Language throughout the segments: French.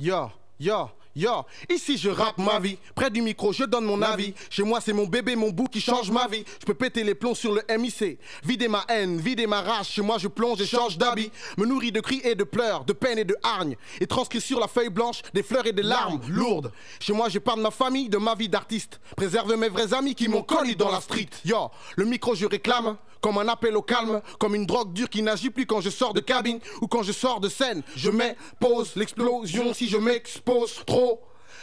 Yo, yo, yo, ici je rappe ma vie. Près du micro, je donne mon avis. Chez moi, c'est mon bébé, mon bout qui change ma vie. Je peux péter les plombs sur le MIC. Vider ma haine, vider ma rage. Chez moi, je plonge et change d'habit. Me nourris de cris et de pleurs, de peine et de hargne. Et transcrit sur la feuille blanche des fleurs et des larmes lourdes. Chez moi, je parle de ma famille, de ma vie d'artiste. Préserve mes vrais amis qui m'ont connu dans la street. Yo, le micro, je réclame comme un appel au calme, comme une drogue dure qui n'agit plus quand je sors de cabine ou quand je sors de scène. Je mets pause l'explosion si je m'expose trop.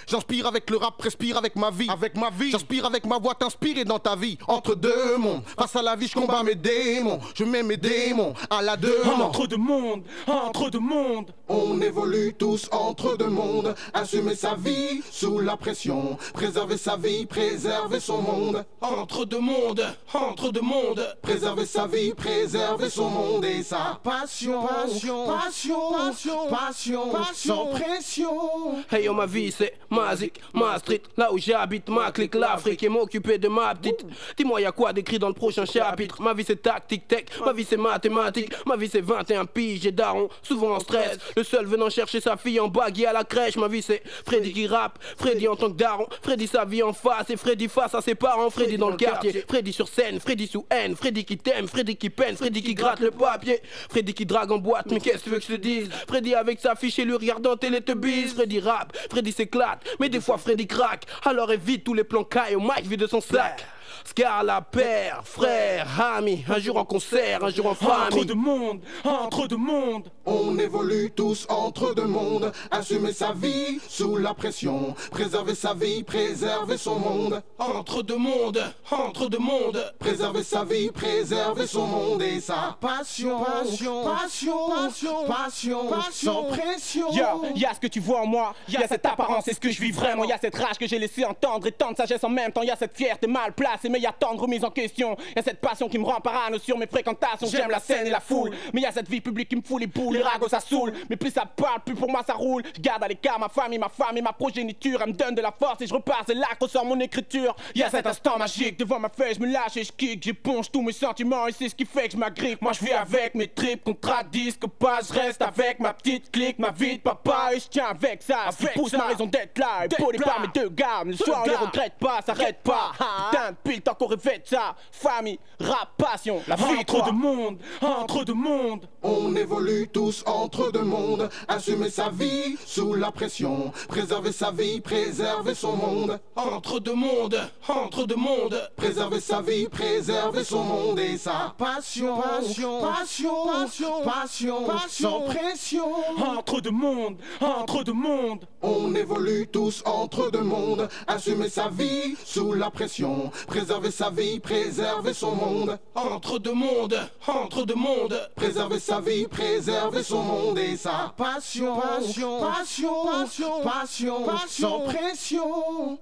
J'inspire avec le rap, respire avec ma vie. Avec ma vie. J'inspire avec ma voix, t'inspirer dans ta vie. Entre deux mondes, face à la vie, je combats mes démons. Je mets mes démons à la demande. Entre deux mondes, entre deux mondes. On évolue tous entre deux mondes. Assumer sa vie sous la pression. Préserver sa vie, préserver son monde. Entre deux mondes, entre deux mondes. Préserver sa vie, préserver son monde et sa passion. Passion, passion, passion, passion, passion. sans pression. Hey yo, ma vie c'est ma zik, ma street, là où j'habite, ma clique, l'Afrique et m'occuper de ma petite. Dis-moi, y a quoi d'écrit dans le prochain chapitre? Ma vie c'est tactique, tech, ma vie c'est mathématique, ma vie c'est 21 piges et daron, souvent en stress. Le seul venant chercher sa fille en baggy à la crèche, ma vie c'est Freddy qui rappe, Freddy en tant que daron, Freddy sa vie en face. Et Freddy face à ses parents, Freddy dans le quartier, Freddy sur scène, Freddy sous haine, Freddy qui t'aime, Freddy qui peine, Freddy qui gratte le papier, Freddy qui drague en boîte, mais qu'est-ce que tu veux que je te dise? Freddy avec sa fiche et lui regardant Teletubbies, Freddy rap, Freddy s'éclate, mais des fois Freddy craque, alors évite tous les plans cailles au mic vide de son sac. Scar la père, frère, ami, un jour en concert, un jour en Entre famille. deux mondes, entre deux mondes. On évolue tous entre deux mondes. Assumer sa vie sous la pression. Préserver sa vie, préserver son monde. Entre deux mondes, entre deux mondes. Préserver sa vie, préserver son monde et sa passion. Passion, passion, passion, passion, passion. sans pression. Yo, y a ce que tu vois en moi, y a cette apparence, c'est ce que je vis vraiment. Y a cette rage que j'ai laissé entendre et tant de sagesse en même temps. Y a cette fierté mal placée, mais y a tant de remise en question. Y a cette passion qui me rend parano sur mes fréquentations. J'aime la scène et la foule, mais y a cette vie publique qui me fout les boules. Les ragots ça saoule, mais plus ça parle, plus pour moi ça roule. Je garde à l'écart ma famille, ma femme et ma progéniture. Elle me donne de la force et je repars, c'est là que ressort mon écriture. Y a cet instant magique devant ma feuille, je me lâche et je kick. J'éponge tous mes sentiments et c'est ce qui fait que je m'agrippe. Moi je vis avec mes tripes, contrat disque, pas, je reste avec ma petite clique, ma vie de papa et je tiens avec ça. Qui pousse ma raison d'être là, épaulé par mes deux gars. Mais le soir on les regrette pas, ça arrête pas. Putain de pile tant qu'on répète ça. Famille, rap, passion, la vie Entre deux mondes, entre deux mondes. On évolue tous entre deux mondes. Assumer sa vie sous la pression. Préserver sa vie, préserver son monde. Entre deux mondes, entre deux mondes. Préserver sa vie, préserver son monde et sa passion. Passion, passion, passion, passion, passion. sans pression. Entre deux mondes, entre deux mondes. On évolue tous entre deux mondes. Assumer sa vie sous la pression. Préserver sa vie, préserver son monde. Entre deux mondes, entre deux mondes. Préserver sa vie, préserver son monde et sa passion. Passion, passion, passion, passion, passion. sans pression.